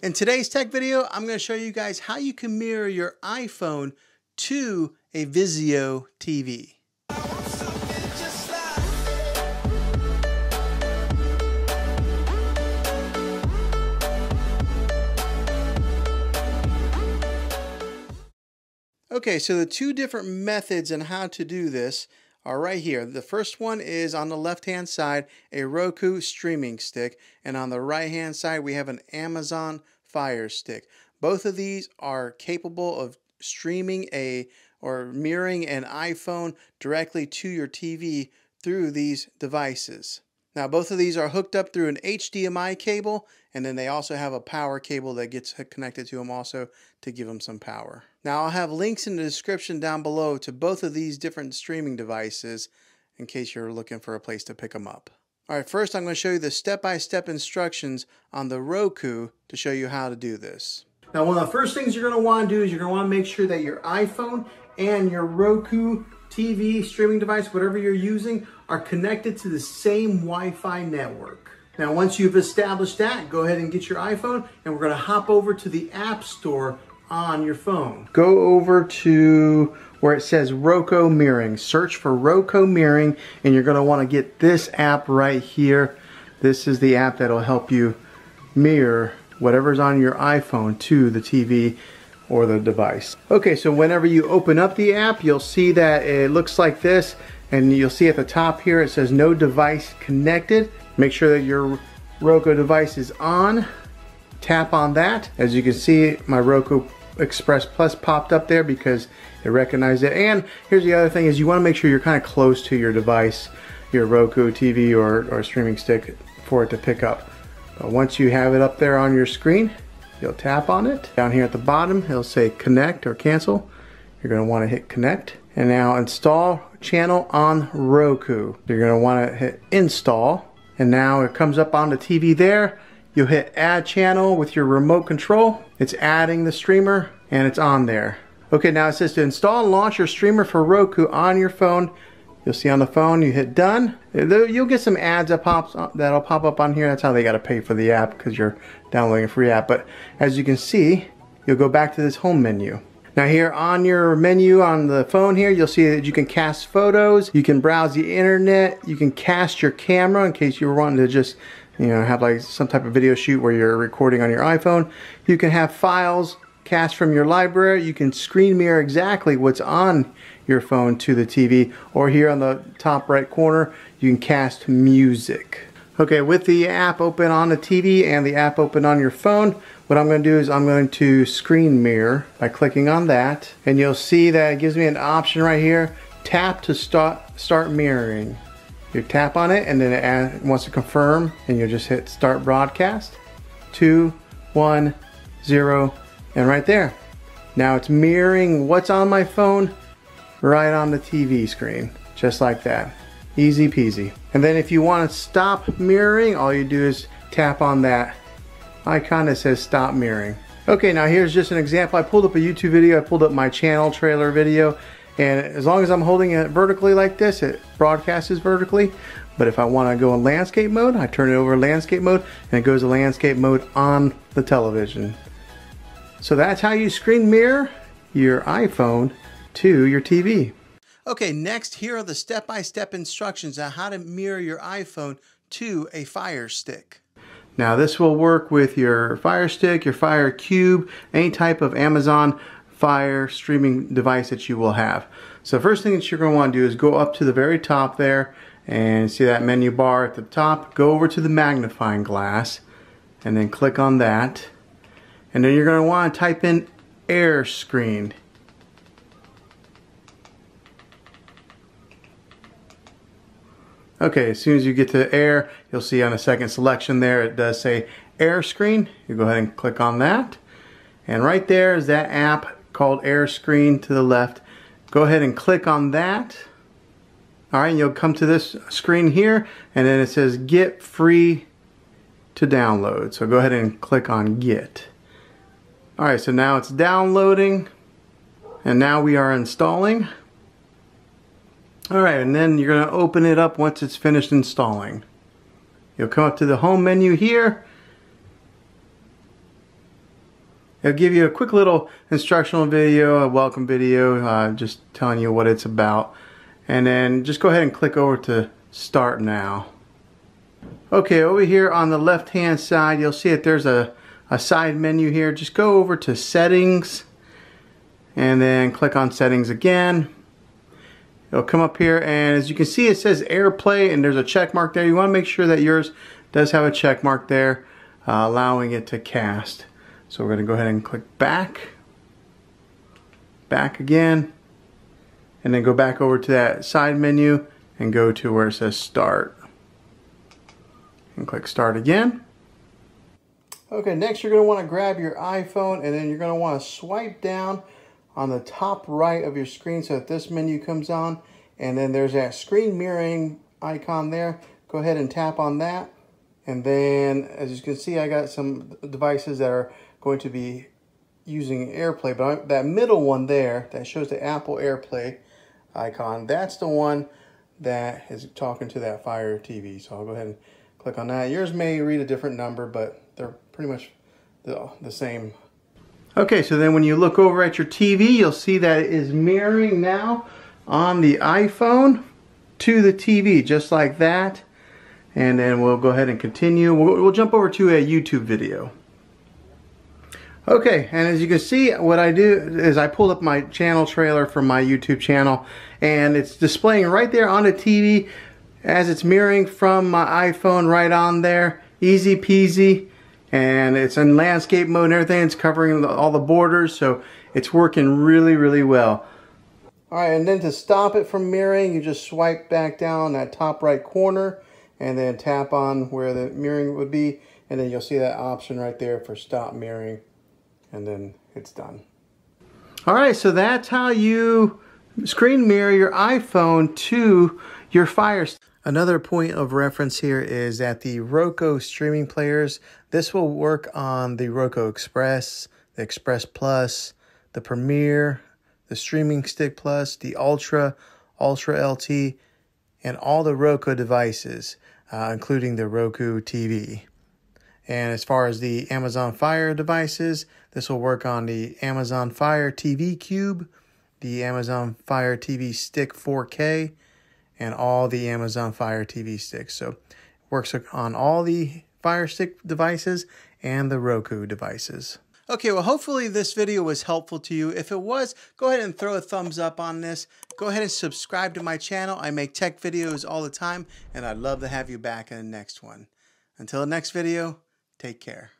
In today's tech video, I'm going to show you guys how you can mirror your iPhone to a Vizio TV. Okay, so the two different methods on how to do this are right here. The first one is on the left hand side, a Roku streaming stick, and on the right hand side, we have an Amazon Fire Stick. Both of these are capable of streaming a or mirroring an iPhone directly to your TV through these devices. Now both of these are hooked up through an HDMI cable and then they also have a power cable that gets connected to them also to give them some power. Now I'll have links in the description down below to both of these different streaming devices in case you're looking for a place to pick them up. Alright, first I'm going to show you the step-by-step -step instructions on the Roku to show you how to do this. Now one of the first things you're going to want to do is you're going to want to make sure that your iPhone and your Roku TV, streaming device, whatever you're using, are connected to the same Wi-Fi network. Now, once you've established that, go ahead and get your iPhone and we're gonna hop over to the App Store on your phone. Go over to where it says Roku Mirroring. Search for Roku Mirroring and you're gonna wanna get this app right here. This is the app that'll help you mirror whatever's on your iPhone to the TV or the device. Okay, so whenever you open up the app, you'll see that it looks like this and you'll see at the top here it says no device connected. Make sure that your Roku device is on. Tap on that. As you can see, my Roku Express Plus popped up there because it recognized it. And here's the other thing is you want to make sure you're kind of close to your device, your Roku TV or, or streaming stick for it to pick up. But once you have it up there on your screen, You'll tap on it. Down here at the bottom, it'll say connect or cancel. You're gonna wanna hit connect. And now install channel on Roku. You're gonna wanna hit install. And now it comes up on the TV there. You'll hit add channel with your remote control. It's adding the streamer and it's on there. Okay, now it says to install and launch your streamer for Roku on your phone. You'll see on the phone, you hit done. You'll get some ads that pops that'll pop up on here. That's how they got to pay for the app because you're downloading a free app. But as you can see, you'll go back to this home menu. Now here on your menu on the phone here, you'll see that you can cast photos, you can browse the internet, you can cast your camera in case you were wanting to just you know, have like some type of video shoot where you're recording on your iPhone. You can have files cast from your library. You can screen mirror exactly what's on your phone to the TV or here on the top right corner you can cast music. Okay, with the app open on the TV and the app open on your phone, what I'm going to do is I'm going to screen mirror by clicking on that and you'll see that it gives me an option right here, tap to start, start mirroring. You tap on it and then it wants to confirm and you'll just hit start broadcast. Two, one, zero, and right there. Now it's mirroring what's on my phone right on the TV screen, just like that. Easy peasy. And then if you want to stop mirroring, all you do is tap on that icon that says stop mirroring. Okay, now here's just an example. I pulled up a YouTube video, I pulled up my channel trailer video, and as long as I'm holding it vertically like this, it broadcasts vertically. But if I want to go in landscape mode, I turn it over landscape mode, and it goes to landscape mode on the television. So that's how you screen mirror your iPhone to your TV. Okay, next here are the step-by-step -step instructions on how to mirror your iPhone to a Fire Stick. Now this will work with your Fire Stick, your Fire Cube, any type of Amazon Fire streaming device that you will have. So first thing that you're going to want to do is go up to the very top there and see that menu bar at the top. Go over to the magnifying glass and then click on that. And then you're going to want to type in air screen. Okay, as soon as you get to air, you'll see on a second selection there, it does say air screen. You go ahead and click on that. And right there is that app called air screen to the left. Go ahead and click on that. All right, and you'll come to this screen here, and then it says get free to download. So go ahead and click on get. All right, so now it's downloading, and now we are installing. Alright, and then you're going to open it up once it's finished installing. You'll come up to the home menu here. It'll give you a quick little instructional video, a welcome video, uh, just telling you what it's about. And then just go ahead and click over to start now. Okay, over here on the left hand side, you'll see that there's a, a side menu here. Just go over to settings and then click on settings again. It'll come up here and as you can see it says AirPlay and there's a check mark there. You want to make sure that yours does have a check mark there uh, allowing it to cast. So we're going to go ahead and click back, back again, and then go back over to that side menu and go to where it says start. And click start again. Okay, next you're going to want to grab your iPhone and then you're going to want to swipe down on the top right of your screen so that this menu comes on and then there's that screen mirroring icon there. Go ahead and tap on that and then as you can see I got some devices that are going to be using AirPlay, but I, that middle one there that shows the Apple AirPlay icon, that's the one that is talking to that Fire TV. So I'll go ahead and click on that. Yours may read a different number, but they're pretty much the, the same. Okay, so then when you look over at your TV, you'll see that it is mirroring now on the iPhone to the TV, just like that. And then we'll go ahead and continue. We'll, we'll jump over to a YouTube video. Okay, and as you can see, what I do is I pulled up my channel trailer from my YouTube channel, and it's displaying right there on the TV as it's mirroring from my iPhone right on there. Easy peasy, and it's in landscape mode and everything. It's covering all the borders, so it's working really, really well. All right, and then to stop it from mirroring, you just swipe back down that top right corner, and then tap on where the mirroring would be, and then you'll see that option right there for stop mirroring and then it's done. All right, so that's how you screen mirror your iPhone to your Fire Another point of reference here is that the Roku streaming players, this will work on the Roku Express, the Express Plus, the Premiere, the Streaming Stick Plus, the Ultra, Ultra LT, and all the Roku devices, uh, including the Roku TV. And as far as the Amazon Fire devices, this will work on the Amazon Fire TV Cube, the Amazon Fire TV Stick 4K, and all the Amazon Fire TV sticks. So it works on all the Fire Stick devices and the Roku devices. Okay, well, hopefully this video was helpful to you. If it was, go ahead and throw a thumbs up on this. Go ahead and subscribe to my channel. I make tech videos all the time, and I'd love to have you back in the next one. Until the next video, Take care.